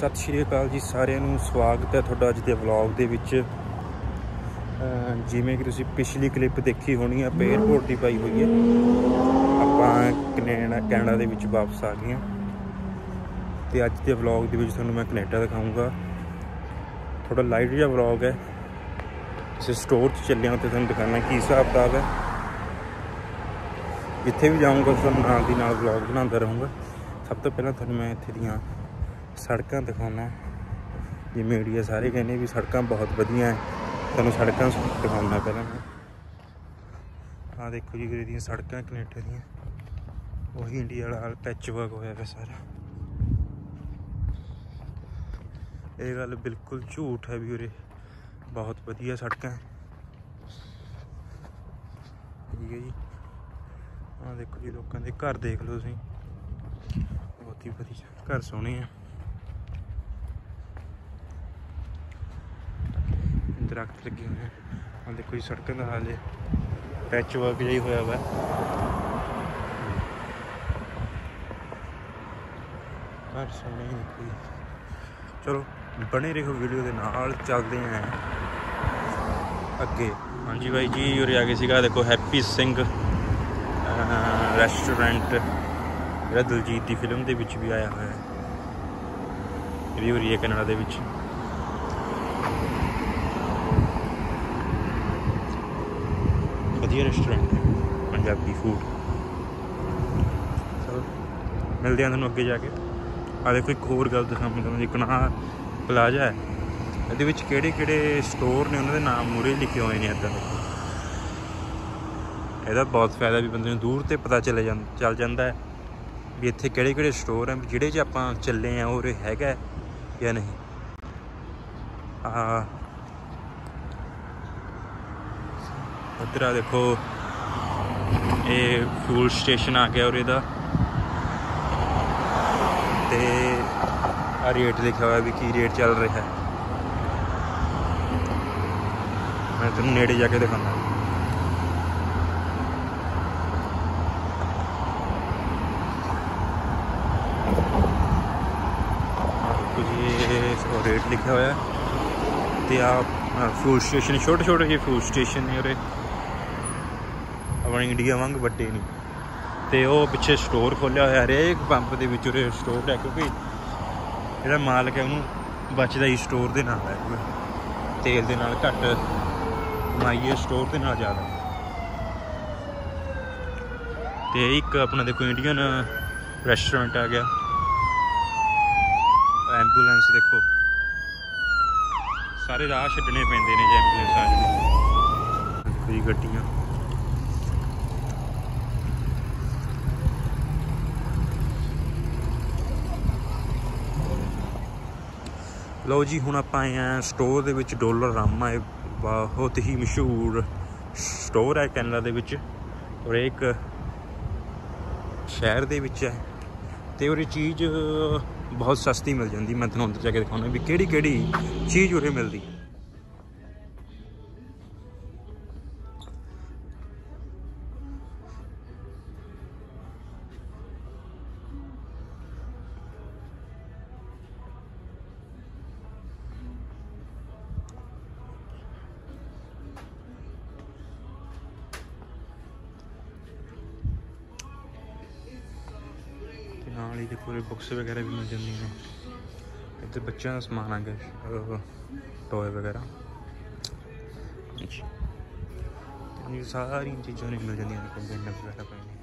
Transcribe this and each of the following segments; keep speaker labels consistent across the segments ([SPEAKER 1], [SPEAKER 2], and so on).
[SPEAKER 1] ਸਤਿ ਸ਼੍ਰੀ ਅਕਾਲ ਜੀ ਸਾਰਿਆਂ ਨੂੰ। ਸਵਾਗਤ ਹੈ ਤੁਹਾਡਾ ਅੱਜ ਦੇ ਵਲੌਗ ਦੇ ਵਿੱਚ। ਜਿਵੇਂ ਕਿ ਤੁਸੀਂ ਪਿਛਲੀ ਕਲਿੱਪ ਦੇਖੀ ਹੋਣੀ ਆ 에어ਪੋਰਟ ਦੀ ਪਾਈ ਹੋਈ ਹੈ ਆਪਾਂ ਕੈਨੇਡਾ ਕੈਨੇਡਾ ਦੇ ਵਿੱਚ ਵਾਪਸ ਆ ਗਏ ਹਾਂ ਤੇ ਅੱਜ ਦੇ ਵਲੌਗ ਦੇ ਵਿੱਚ ਤੁਹਾਨੂੰ ਮੈਂ ਕੈਨੇਡਾ ਦਿਖਾਊਂਗਾ। ਥੋੜਾ ਲਾਈਟ ਜਿਹਾ ਵਲੌਗ ਹੈ। ਕਿਸੇ ਸਟੋਰ 'ਚ ਚੱਲੇ ਚੱਲਿਆ ਤੇ ਤੁਹਾਨੂੰ ਦਿਖਾਣਾ ਕੀ ਹਿਸਾਬ ਕਿਤਾਬ ਹੈ। ਜਿੱਥੇ ਵੀ ਜਾਊਂਗਾ, ਤੁਹਾਨੂੰ ਨਾਲ ਦੀ ਨਾਲ ਵਲੌਗ ਬਣਾਉਂਦਾ ਰਹੂੰਗਾ। ਸਭ ਤੋਂ ਪਹਿਲਾਂ ਤੁਹਾਨੂੰ ਮੈਂ ਇੱਥੇ ਦੀਆਂ ਸੜਕਾਂ ਦਿਖਾਉਣਾ ਜਿਵੇਂ ਮੀਡੀਆ ਸਾਰੇ ਕਹਿੰਦੇ ਵੀ ਸੜਕਾਂ ਬਹੁਤ ਵਧੀਆ ਹੈ। ਤੁਹਾਨੂੰ ਸੜਕਾਂ ਦਿਖਾਉਣਾ ਪਹਿਲਾਂ ਮੈਂ। ਆਹ ਦੇਖੋ ਜੀ ਵੀਰੇ ਦੀਆਂ ਸੜਕਾਂ, ਕੈਨੇਡਾ ਦੀਆਂ। ਉਹੀ ਇੰਡੀਆ ਵਾਲਾ ਪੈਚ ਵਰਕ ਹੋਇਆ ਪਿਆ ਸਾਰਾ। ਇਹ ਗੱਲ ਬਿਲਕੁਲ ਝੂਠ ਹੈ ਵੀ ਉਰੇ। ਬਹੁਤ ਵਧੀਆ ਸੜਕਾਂ। ਠੀਕ ਹੈ ਜੀ। ਆਹ ਦੇਖੋ ਜੀ ਲੋਕਾਂ ਦੇ ਘਰ ਦੇਖ ਲਓ ਤੁਸੀਂ। ਬਹੁਤ ਹੀ ਵਧੀਆ। ਘਰ ਸੋਹਣੇ ਆ। ਦਰਖਤ ਲੱਗੇ ਹੋਏ ਆ। ਦੇਖੋ ਜੀ, ਸੜਕਾਂ ਦਾ ਹਾਲ ਹੈ। ਪੈਚ ਵਰਕ ਜਿਹਾ ਹੋਇਆ ਵਾ। ਘਰ ਸੋਹਣੇ ਦੇਖੋ ਜੀ। ਚਲੋ, ਬਣੇ ਰਹੋ ਵੀਡੀਓ ਦੇ ਨਾਲ, ਚੱਲਦੇ ਆਂ ਅੱਗੇ। ਹਾਂਜੀ ਬਾਈ ਜੀ, ਉਰੇ ਆ ਗਏ ਸੀਗਾ। ਦੇਖੋ ਹੈਪੀ ਸਿੰਘ ਰੈਸਟੋਰੈਂਟ ਜਿਹੜਾ ਦਿਲਜੀਤ ਦੀ ਫਿਲਮ ਦੇ ਵਿੱਚ ਵੀ ਆਇਆ ਹੋਇਆ ਹੈ। ਇਹ ਵੀ ਉਰੀ ਹੈ ਕੈਨੇਡਾ ਦੇ ਵਿੱਚ। ਵਧੀਆ ਰੈਸਟੋਰੈਂਟ ਹੈ ਪੰਜਾਬੀ ਫੂਡ ਚਲੋ, ਮਿਲਦੇ ਹਾਂ ਤੁਹਾਨੂੰ ਅੱਗੇ ਜਾ ਕੇ। ਆ ਦੇਖੋ, ਇੱਕ ਹੋਰ ਗੱਲ ਦਿਖਾਵਾਂ ਤੁਹਾਨੂੰ, ਇੱਕ ਨਾ ਪਲਾਜ਼ਾ ਹੈ। ਇਹਦੇ ਵਿੱਚ ਕਿਹੜੇ ਕਿਹੜੇ ਸਟੋਰ ਨੇ, ਉਹਨਾਂ ਦੇ ਨਾਮ ਮੂਰੇ ਲਿਖੇ ਹੋਏ ਨੇ ਇਦਾਂ ਦੇ। ਇਹਦਾ ਬਹੁਤ ਫਾਇਦਾ ਵੀ ਬੰਦੇ ਨੂੰ, ਦੂਰ ਤੇ ਪਤਾ ਚੱਲ ਜਾਂ ਚੱਲ ਜਾਂਦਾ ਹੈ ਵੀ ਇੱਥੇ ਕਿਹੜੇ ਕਿਹੜੇ ਸਟੋਰ ਹੈ ਜਿਹੜੇ 'ਚ ਆਪਾਂ ਚੱਲੇ ਆ ਉਹ ਉਰੇ ਹੈਗਾ ਜਾਂ ਨਹੀਂ। ਆ ਉੱਧਰ ਆ ਦੇਖੋ, ਇਹ ਫਿਊਲ ਸਟੇਸ਼ਨ ਆ ਗਿਆ ਉਰੇ ਦਾ। ਤੇ ਆ ਰੇਟ ਲਿਖਿਆ ਹੋਇਆ ਵੀ ਕੀ ਰੇਟ ਚੱਲ ਰਿਹਾ ਹੈ। ਮੈਂ ਤੁਹਾਨੂੰ ਨੇੜੇ ਜਾ ਕੇ ਦਿਖਾਉਂਦਾ। ਕੁਝ ਇਹ ਰੇਟ ਲਿਖਿਆ ਹੋਇਆ ਹੈ। ਤੇ ਆ ਫੂਡ ਸਟੇਸ਼ਨ ਛੋਟੇ ਛੋਟੇ ਜਿਹੇ ਫੂਡ ਸਟੇਸ਼ਨ ਨੇ ਉਰੇ। ਆਪਣੀ ਇੰਡੀਆ ਵਾਂਗ ਵੱਡੇ ਨਹੀਂ। ਤੇ ਉਹ ਪਿੱਛੇ ਸਟੋਰ ਖੋਲਿਆ ਹੋਇਆ, ਹਰੇਕ ਪੰਪ ਦੇ ਵਿੱਚ ਉਰੇ ਸਟੋਰ ਹੈ, ਕਿਉਂਕਿ ਜਿਹੜਾ ਮਾਲਕ ਹੈ ਉਹਨੂੰ ਬਚਦਾ ਹੀ ਸਟੋਰ ਦੇ ਨਾਲ ਹੈ ਤੇਲ ਦੇ ਨਾਲ ਘੱਟ ਕਮਾਈਏ ਸਟੋਰ ਦੇ ਨਾਲ ਜ਼ਿਆਦਾ। ਤੇ ਇੱਕ ਆਪਣਾ ਦੇਖੋ ਇੰਡੀਅਨ ਰੈਸਟੋਰੈਂਟ ਆ ਗਿਆ। ਐਂਬੂਲੈਂਸ ਦੇਖੋ। ਸਾਰੇ ਰਾਹ ਛੱਡਣੇ ਪੈਂਦੇ ਨੇ ਜੇ ਐਂਬੂਲੈਂਸ ਆ ਕੋਈ ਗੱਡੀਆਂ। ਲਓ ਜੀ, ਹੁਣ ਆਪਾਂ ਆਏ ਆ ਸਟੋਰ ਦੇ ਵਿੱਚ, ਡਾਲਰ ਰਾਮਾ ਇਹ ਬਹੁਤ ਹੀ ਮਸ਼ਹੂਰ ਸਟੋਰ ਹੈ ਕੈਨੇਡਾ ਦੇ ਵਿੱਚ ਔਰ ਇੱਕ ਸ਼ਹਿਰ ਦੇ ਵਿੱਚ ਹੈ ਤੇ ਉਹ ਚੀਜ਼ ਬਹੁਤ ਸਸਤੀ ਮਿਲ ਜਾਂਦੀ। ਮੈਂ ਤੁਹਾਨੂੰ ਅੰਦਰ ਜਾ ਕੇ ਦਿਖਾਉਣਾ ਵੀ ਕਿਹੜੀ ਕਿਹੜੀ ਚੀਜ਼ ਉਰੇ ਮਿਲਦੀ। ਨਾਲ ਹੀ ਦੇਖੋ ਇਹ ਬੁੱਕਸ ਵਗੈਰਾ ਵੀ ਮਿਲ ਜਾਂਦੀਆਂ ਨੇ। ਇੱਥੇ ਬੱਚਿਆਂ ਦਾ ਸਮਾਨ ਆ ਗਿਆ ਟੋਏ ਵਗੈਰਾ। ਇਹ ਸਾਰੀਆਂ ਚੀਜ਼ਾਂ ਨੇ ਮਿਲ ਜਾਂਦੀਆਂ ਨੇ ਕੰਟੇਨਰ ਵਗੈਰਾ ਪਏ ਨੇ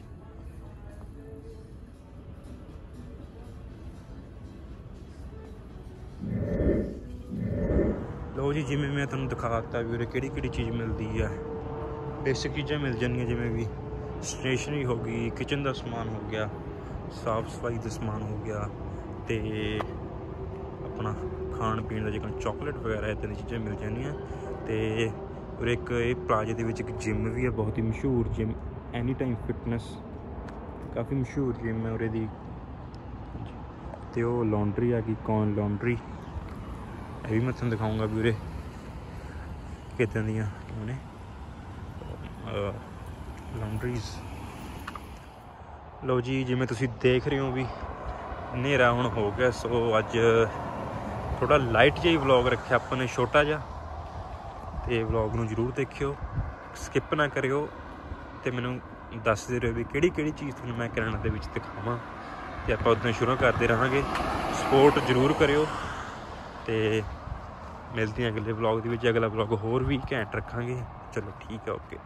[SPEAKER 1] ਲੋ ਜੀ, ਜਿਵੇਂ ਮੈਂ ਤੁਹਾਨੂੰ ਦਿਖਾਤਾ ਵੀ ਉਰੇ ਕਿਹੜੀ ਕਿਹੜੀ ਚੀਜ਼ ਮਿਲਦੀ ਆ। ਬੇਸਿਕ ਚੀਜ਼ਾਂ ਮਿਲ ਜਾਂਦੀਆਂ, ਜਿਵੇਂ ਵੀ ਸਟੇਸ਼ਨਰੀ ਹੋ ਗਈ ਕਿਚਨ ਦਾ ਸਮਾਨ ਹੋ ਗਿਆ। ਸਾਫ਼ ਸਫ਼ਾਈ ਦਾ ਸਮਾਨ ਹੋ ਗਿਆ ਤੇ ਆਪਣਾ ਖਾਣ ਪੀਣ ਦਾ ਜਿਵੇਂ ਚਾਕਲੇਟ ਵਗੈਰਾ ਇਦਾਂ ਦੀਆਂ ਚੀਜ਼ਾਂ ਮਿਲ ਜਾਂਦੀਆਂ। ਤੇ ਔਰ ਇੱਕ ਇਹ ਪਲਾਜ਼ੇ ਦੇ ਵਿੱਚ ਇੱਕ ਜਿਮ ਵੀ ਹੈ, ਬਹੁਤ ਹੀ ਮਸ਼ਹੂਰ ਜਿਮ ਐਨੀ ਟਾਈਮ ਫਿਟਨੈਸ ਕਾਫੀ ਮਸ਼ਹੂਰ ਜਿਮ ਹੈ ਉਰੇ ਦੀ। ਤੇ ਉਹ ਲਾਂਡਰੀ ਆ ਗਈ ਕੌਨ ਲਾਂਡਰੀ ਇਹ ਵੀ ਮੈਂ ਤੁਹਾਨੂੰ ਦਿਖਾਉਂਗਾ ਵੀ ਉਰੇ ਕਿਦਾਂ ਦੀਆਂ ਉਹਨੇ ਲਾਂਡਰੀਜ਼ ਲਓ ਜੀ, ਜਿਵੇਂ ਤੁਸੀਂ ਦੇਖ ਰਹੇ ਹੋ ਵੀ ਹਨੇਰਾ ਹੁਣ ਹੋ ਗਿਆ, ਸੋ ਅੱਜ ਥੋੜਾ ਲਾਈਟ ਜਿਹਾ ਹੀ ਵਲੌਗ ਰੱਖਿਆ ਆਪਾਂ ਨੇ, ਛੋਟਾ ਜਿਹਾ। ਤੇ ਵਲੌਗ ਨੂੰ ਜਰੂਰ ਦੇਖਿਓ ਸਕਿਪ ਨਾ ਕਰਿਓ ਤੇ ਮੈਨੂੰ ਦੱਸਦੇ ਰਹੋ ਵੀ ਕਿਹੜੀ ਕਿਹੜੀ ਚੀਜ਼ ਤੁਹਾਨੂੰ ਮੈਂ ਕੈਨੇਡਾ ਦੇ ਵਿੱਚ ਦਿਖਾਵਾਂ। ਤੇ ਆਪਾਂ ਉਦੋਂ ਸ਼ੁਰੂ ਕਰਦੇ ਰਹਾਂਗੇ। ਸਪੋਰਟ ਜਰੂਰ ਕਰਿਓ ਤੇ ਮਿਲਦੇ ਹਾਂ ਅਗਲੇ ਵਲੌਗ ਦੇ ਵਿੱਚ। ਅਗਲਾ ਵਲੌਗ ਹੋਰ ਵੀ ਘੈਂਟ ਰੱਖਾਂਗੇ। ਚਲੋ ਠੀਕ ਹੈ ਓਕੇ